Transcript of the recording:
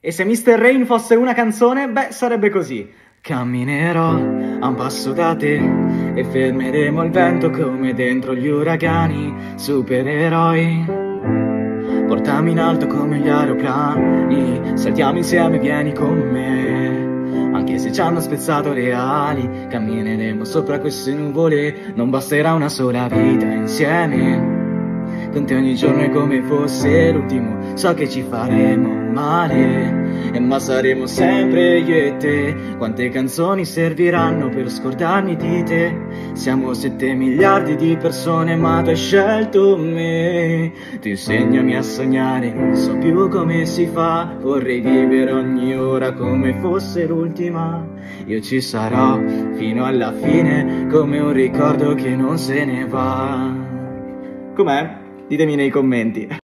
E se Mr. Rain fosse una canzone, beh, sarebbe così. Camminerò a un passo da te e fermeremo il vento come dentro gli uragani, supereroi. Portami in alto come gli aeroplani, saltiamo insieme, vieni con me. Anche se ci hanno spezzato le ali, cammineremo sopra queste nuvole, non basterà una sola vita insieme. Con te ogni giorno è come fosse l'ultimo, so che ci faremo male e ma saremo sempre io e te. Quante canzoni serviranno per scordarmi di te? Siamo sette miliardi di persone ma tu hai scelto me. Tu insegnami a sognare, non so più come si fa. Vorrei vivere ogni ora come fosse l'ultima. Io ci sarò fino alla fine come un ricordo che non se ne va. Com'è? Ditemi nei commenti